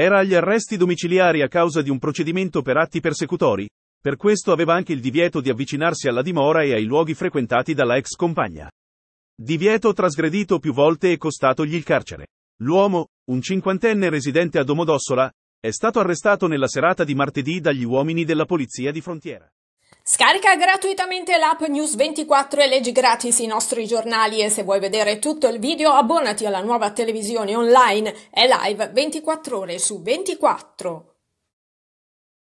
Era agli arresti domiciliari a causa di un procedimento per atti persecutori, per questo aveva anche il divieto di avvicinarsi alla dimora e ai luoghi frequentati dalla ex compagna. Divieto trasgredito più volte e costatogli il carcere. L'uomo, un cinquantenne residente a Domodossola, è stato arrestato nella serata di martedì dagli uomini della polizia di frontiera. Scarica gratuitamente l'app News24 e leggi gratis i nostri giornali e se vuoi vedere tutto il video abbonati alla nuova televisione online e live 24 ore su 24.